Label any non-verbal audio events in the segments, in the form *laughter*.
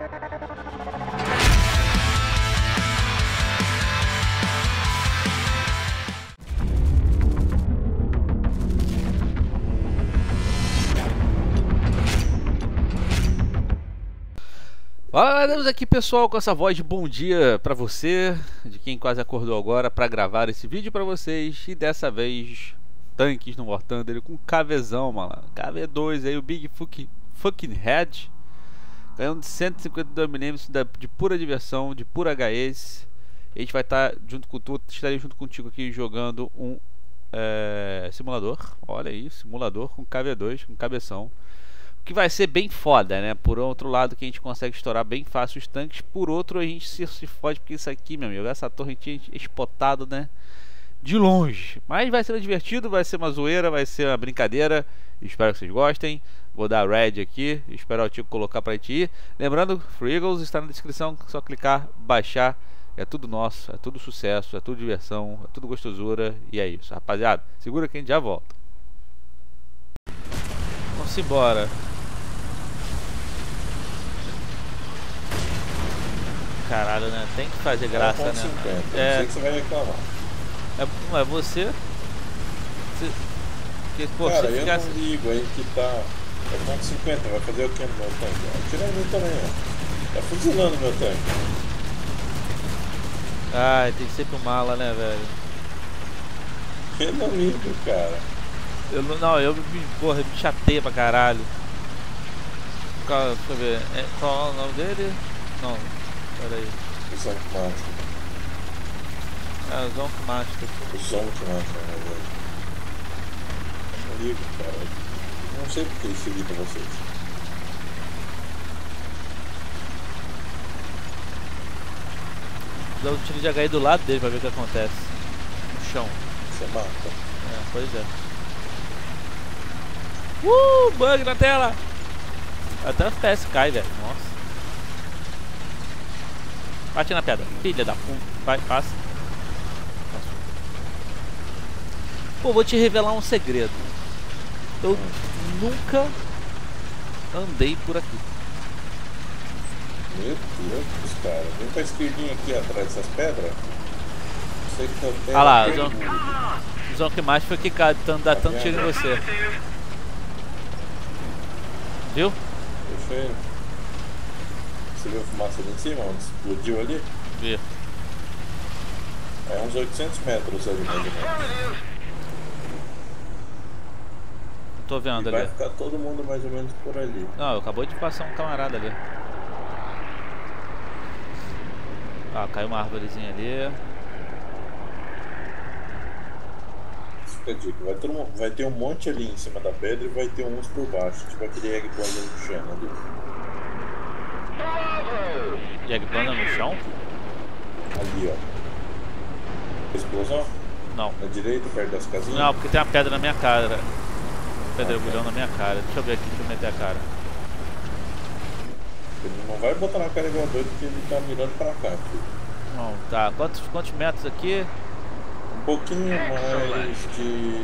Fala, estamos aqui pessoal com essa voz de bom dia pra você, de quem quase acordou agora pra gravar esse vídeo pra vocês e dessa vez tanques no War Thunder com KVzão, mano. KV2 aí, o Big fuck, Fucking Head, ganhando de 152mm de pura diversão, de pura HS. A gente vai estar tá junto com tu, estarei junto contigo aqui jogando um é, simulador, olha aí, simulador com KV2, com cabeção que vai ser bem foda, né? Por outro lado, que a gente consegue estourar bem fácil os tanques, por outro a gente se, se fode, porque isso aqui, meu amigo, essa torrentinha espotado, né? De longe. Mas vai ser divertido, vai ser uma zoeira, vai ser uma brincadeira. Espero que vocês gostem. Vou dar red aqui, espero o Tico colocar pra gente ir. Lembrando, Free Eagles está na descrição, só clicar, baixar. É tudo nosso, é tudo sucesso, é tudo diversão, é tudo gostosura. E é isso, rapaziada. Segura que a gente já volta. Vamos embora. caralho, né? Tem que fazer graça, é né? 50. É. Sei que você vai reclamar. É, é você? você que, pô, Cara, eu ficasse... não ligo aí que tá. É ponto 50, vai fazer o que no meu tanque? Atira em mim também, ó. Tá fuzilando meu tanque. Ai, tem sempre um mala, né, velho? Eu não ligo, cara. Eu não, não eu me, porra, me chatei pra caralho. Qual, deixa eu ver. É, qual é o nome dele? Não, Pera aí. O Zonk Master. É, o Zonk Master. O Zonk Master, na verdade. Eu não ligo, cara. Não sei porque isso irrita vocês. Dá um tiro de HI do lado dele pra ver o que acontece. No chão. Você mata. É, pois é. Uh, bug na tela! Até os PS cai, velho. Nossa. Bate na pedra. Filha da puta. Vai, passa. Pô, vou te revelar um segredo. Eu nunca andei por aqui. Meu Deus, cara. Vem pra esquerdinha aqui atrás dessas pedras. Sei que eu tenho. Olha lá, o Zon que mais foi que dá tanto tiro em você. Viu? Perfeito. Você viu a fumaça ali em cima, onde explodiu ali? Vi. É uns 800 metros ali mais ou menos. Tô vendo e ali. Vai ficar todo mundo mais ou menos por ali. Não, acabou de passar um camarada ali. Ah, caiu uma árvorezinha ali. Fica a dica, vai ter, um, vai ter um monte ali em cima da pedra e vai ter uns por baixo, tipo aquele egg no chão ali. Jagpanda no chão? Ali, ó. Explosão? Não. Na direita, perto das casinhas? Não, porque tem uma pedra na minha cara. Pedregulhão na minha cara. Deixa eu ver aqui, deixa eu meter a cara. Ele não vai botar na cara igual doido porque ele tá mirando pra cá, filho. Não, tá. Quantos, quantos metros aqui? Um pouquinho mais de.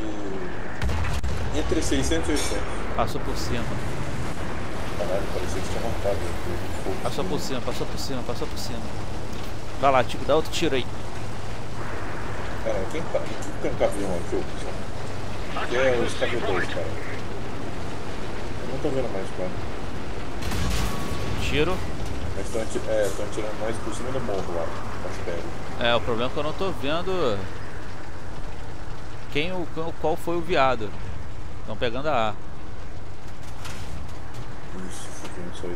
Entre 600 e 800. Passou por cima. Caralho, parecia que tinha fogo. Passou por cima, passou por cima, passou por cima. Vai lá, Tico, dá outro tiro aí. Cara, quem, tá, quem tem um caminhão aqui, ô Aqui é os caminhões, cara. Eu não tô vendo mais, cara. Tiro. Mas estão é, tirando mais por cima do morro lá, das pedras. É, o problema é que eu não tô vendo quem o qual foi o viado. Estão pegando a A. Isso, não sou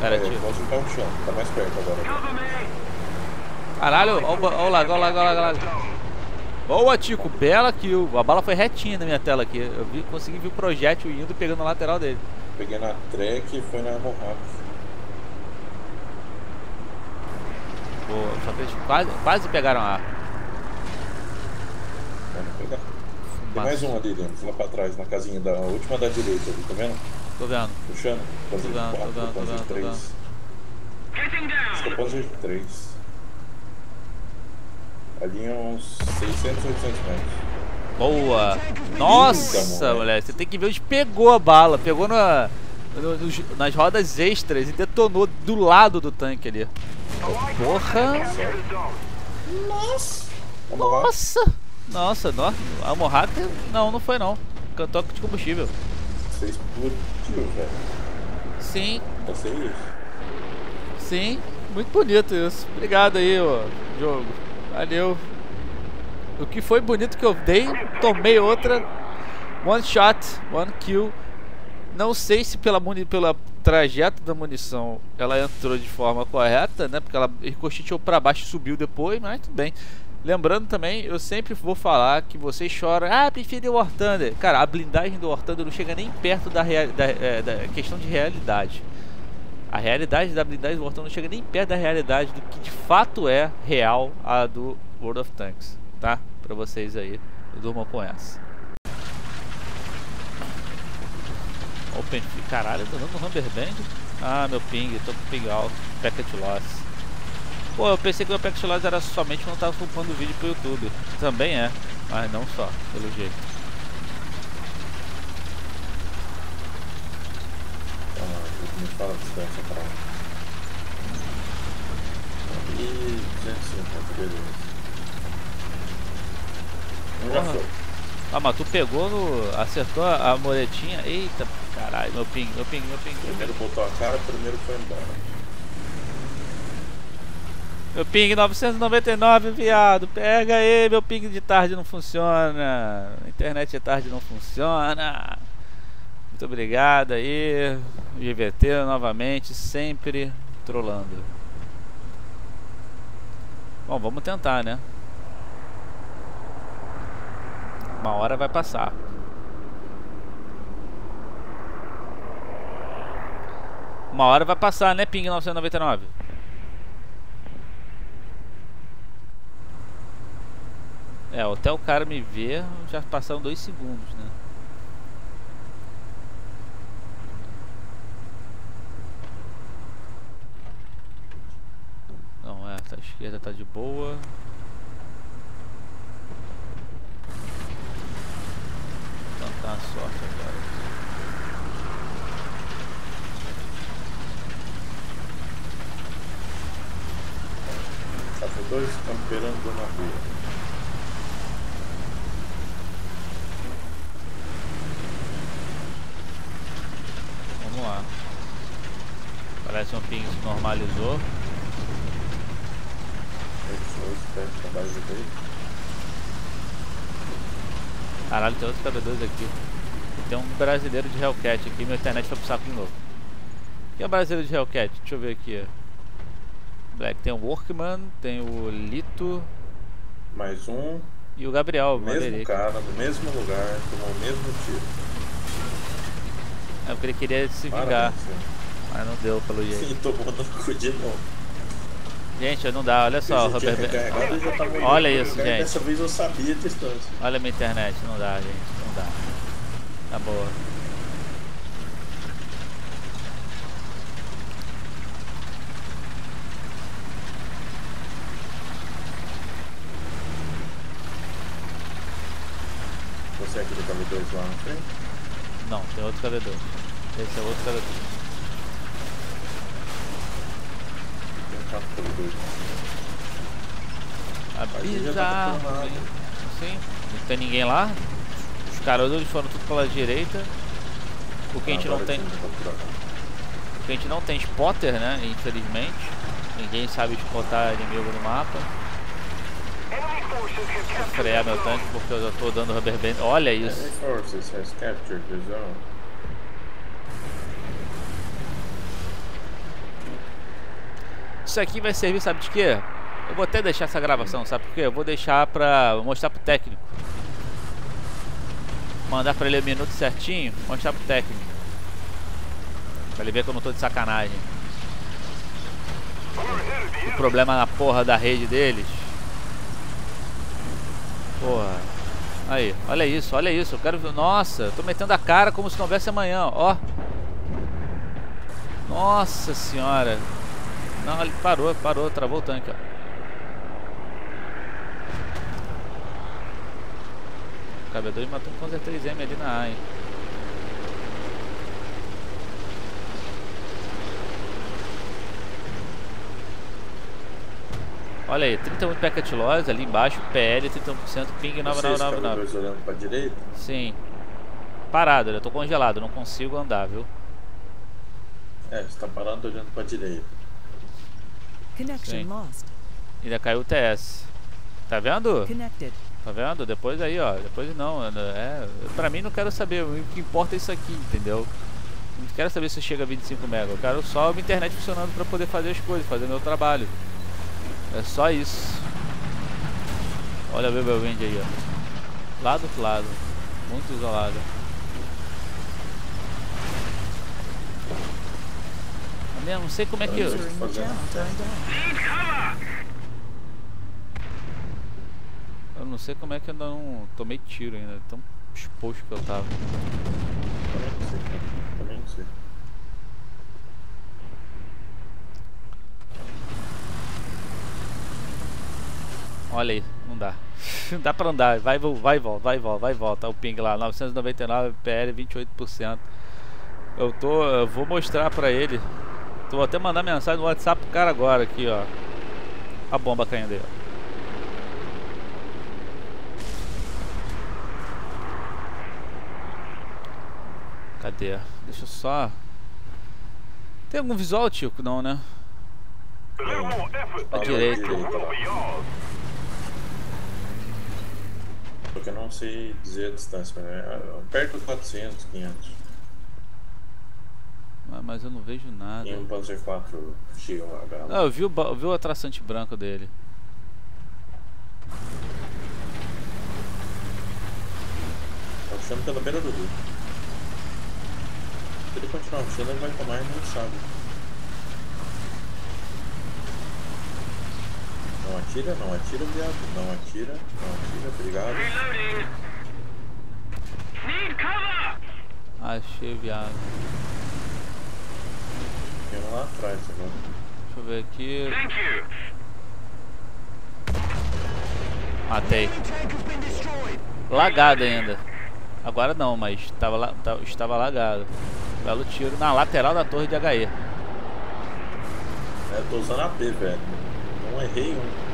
Cara, é, tio. Pode juntar o chão, tá mais perto agora. Caralho, olha o lago, olha o lago, olha o lago. Boa, Tico, bela kill. A bala foi retinha na minha tela aqui. Eu vi, consegui ver o projétil indo pegando na lateral dele. Peguei na track e foi na Mohawk. Boa, só que eles quase, quase pegaram a A. Tem mais um ali dentro, lá pra trás, na casinha da última da direita ali, tá vendo? Tô vendo. Puxando. Tô vendo, tô vendo, tô vendo, tô vendo. Escapando de 3. Ali uns 600, 800 metros. Boa! Nossa, moleque, você tem que ver onde pegou a bala. Pegou na, no, nos, nas rodas extras e detonou do lado do tanque ali. Porra! Nossa! Nossa! Nossa, nossa, a Mohawk não, não foi não. Cantou de combustível. Você explodiu, velho. Sim, ser isso. sim, muito bonito isso. Obrigado aí, ô jogo. Valeu. O que foi bonito que eu dei, tomei outra. One shot, one kill. Não sei se pela, pela trajeto da munição ela entrou de forma correta, né? Porque ela ricocheteou para baixo e subiu depois, mas tudo bem. Lembrando também, eu sempre vou falar que vocês choram, ah, prefiro o War Thunder. Cara, a blindagem do War Thunder não chega nem perto da, real, da, é, da questão de realidade. A realidade da blindagem do Thunder não chega nem perto da realidade do que de fato é real a do World of Tanks, tá? Pra vocês aí, durmam com essa. Open, caralho, eu tô dando Humber Band. Ah, meu ping, tô com ping alto, packet loss. Pô, eu pensei que o packet loss era somente quando eu tava o vídeo pro YouTube. Também é, mas não só, pelo jeito. Ah, me fala a distância pra lá. E 250, beleza. Um já Porra. foi. Ah, mas tu pegou no. acertou a moletinha. Eita, caralho, meu ping, meu ping, meu ping. Meu ping, Primeiro botou a cara, primeiro foi embora. meu ping 999, viado. Pega aí, meu ping de tarde não funciona. Internet de tarde não funciona. Muito obrigado aí. GVT novamente, sempre trolando. Bom, vamos tentar, né? Uma hora vai passar. Uma hora vai passar, né, Ping 999? É, até o cara me ver, já passaram dois segundos, né? Não, é, tá, a esquerda tá de boa. Tentar a sorte agora. Sapodores camperando na rua. Vamos lá. Parece um ping normalizou. Pessoas que trabalho de veio. Caralho, tem outro KB2 aqui. E tem um brasileiro de Hellcat aqui. Minha internet foi pro saco de novo. Quem é o brasileiro de Hellcat? Deixa eu ver aqui. Black tem o Workman, tem o Lito Mais um, e o Gabriel. o mesmo cara, no mesmo lugar, tomou o mesmo tiro. É porque ele queria se vingar, mas não deu pelo jeito. Sim, tomou no cu de novo. Gente, não dá, olha só, já tava olhando Olha pro isso, gente. Dessa vez eu sabia a distância. Olha a minha internet, não dá, gente, não dá. Tá boa. Você aqui do KB2 lá na frente? Não, tem outro KB2. Esse é outro KB2. Tem um carro KB2 lá. Aqui já tá Bizarro. Sim, não tem ninguém lá. Os caras hoje foram tudo pela direita. Porque a gente não Agora tem. tá. Porque a gente não tem spotter, né? Infelizmente. Ninguém sabe spotar inimigo no mapa. Vou frear meu tanque porque eu já tô dando rubber band. Olha isso. Isso aqui vai servir, sabe de quê? Eu vou até deixar essa gravação, sabe por quê? Eu vou deixar pra mostrar pro técnico. Mandar pra ele o minuto certinho, mostrar pro técnico. Pra ele ver que eu não tô de sacanagem. O problema na porra da rede deles. Porra. Aí, olha isso, olha isso. Eu quero ver. Nossa, eu tô metendo a cara como se não houvesse amanhã, ó. Nossa senhora. Não, ele parou, parou, travou o tanque, ó. KB2 matou um Z3M ali na A, hein? Olha aí, 31 packet loss ali embaixo, PL 31%, ping 9999. Vocês olhando pra direita? Sim. Parado, eu tô congelado, não consigo andar, viu? É, você tá parado olhando pra direita. Connection lost. Ainda caiu o TS. Tá vendo? Connected. Tá vendo? Depois aí, ó. Depois não. É, pra mim não quero saber. O que importa é isso aqui, entendeu? Não quero saber se chega a 25 MB. Eu quero só a internet funcionando pra poder fazer as coisas, fazer meu trabalho. É só isso. Olha o Bebel Wind aí, ó. Lá do outro lado. Muito isolado. Mesmo não sei como é que eu. Eu não sei como é que eu não tomei tiro ainda. Tão exposto que eu tava. Também não sei. Olha aí, não dá. Não *laughs* dá pra andar. Vai, vai e volta, vai e volta, vai e volta. O ping lá, 999 PL, 28%. Eu tô. Eu vou mostrar pra ele. Vou até mandar mensagem no WhatsApp pro cara agora aqui, ó. A bomba caindo aí, ó. Cadê? Deixa eu só. Tem algum visual, Tico? Não, né? À direita. Porque eu não sei dizer a distância, mas é perto de 400, 500. Mas eu não vejo nada. Em um Panzer 4 GH. Não, eu vi o, ba- eu vi o atraçante branco dele. Tá puxando pela beira do rio. Se ele continuar puxando, ele vai tomar e não sabe. Não atira, não atira, viado. Não atira, não atira, obrigado. Achei o viado. Um lá atrás agora. Deixa eu ver aqui. Matei. Lagado ainda. Agora não, mas tava, la- ta- estava lagado. Belo tiro na lateral da torre de HE. É, eu tô usando AP, velho. Não errei um.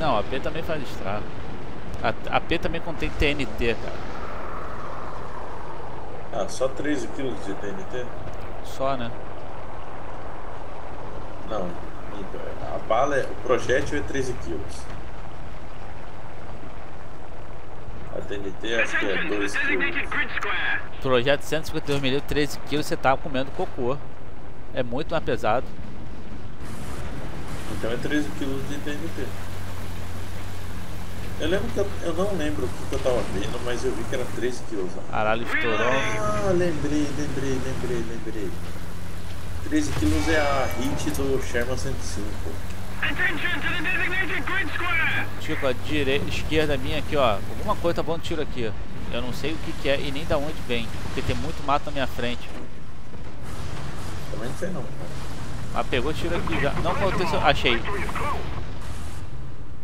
Não, a P também faz estrago. A, a P também contém TNT, cara. Ah, só 13 kg de TNT? Só, né? Não. Então, a bala é. O projétil é 13 kg. A TNT acho que é 2 kg. Projeto 152mm, 13 kg, você tá comendo cocô. É muito mais pesado. Então é 13 kg de TNT. Eu lembro que eu, eu não lembro o que, que eu tava vendo, mas eu vi que era 13 kg. Caralho, estourou. Ah, lembrei, lembrei, lembrei, lembrei. 13 kg é a hit do Sherman 105. Tipo, a direita, esquerda minha aqui, ó. Alguma coisa tá bom tiro aqui. Eu não sei o que, que é e nem da onde vem. Porque tem muito mato na minha frente. Também não sei não. Mas pegou tiro aqui já. Não aconteceu. Achei.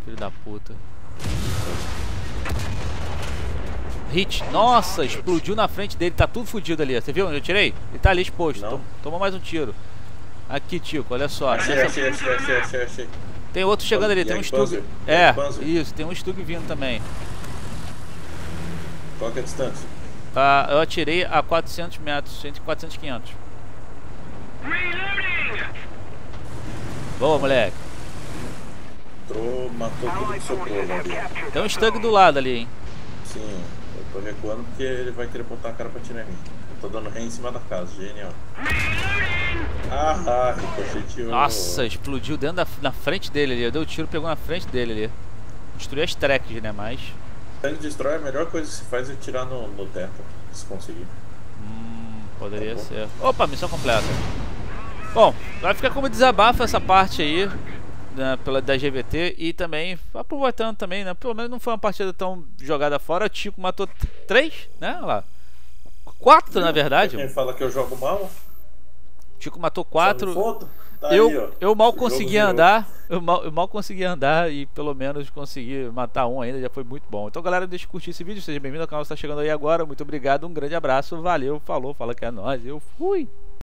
Filho da puta. Hit. Nossa, explodiu na frente dele. Tá tudo fudido ali. Você viu onde eu tirei? Ele tá ali exposto. Tom- Tomou mais um tiro. Aqui, Tico, olha só. Achei, achei, achei, achei, achei, achei. Tem outro chegando ali. Tem um Stug. É, isso. Tem um Stug vindo também. Qual que é a distância? Ah, eu atirei a 400 metros. Entre 400 e 500. Boa, moleque. Entrou, matou tudo que socorro ali. Tem um Stug do lado ali, hein. Sim, eu tô recuando porque ele vai querer botar a cara pra tirar em mim. Eu tô dando ré em cima da casa, genial. Ah, ricocheteou. Nossa, explodiu dentro da na frente dele ali. Eu dei o tiro, pegou na frente dele ali. Destruiu as tracks, né? Mas. Tank destrói, a melhor coisa que se faz é tirar no, no teto, se conseguir. Hum, poderia Tá ser. Opa, missão completa. Bom, vai ficar como desabafo essa parte aí. Né, pela da GVT e também aproveitando também, né? Pelo menos não foi uma partida tão jogada fora. O Tico matou três, né? Olha lá. Quatro, na verdade. Quem fala que eu jogo mal, Tico matou quatro. Tá eu, aí, eu mal consegui andar, eu mal, eu mal consegui andar e pelo menos consegui matar um ainda, já foi muito bom. Então galera, deixa eu curtir esse vídeo, seja bem-vindo ao canal está chegando aí agora, muito obrigado, um grande abraço, valeu, falou, fala que é nóis, eu fui!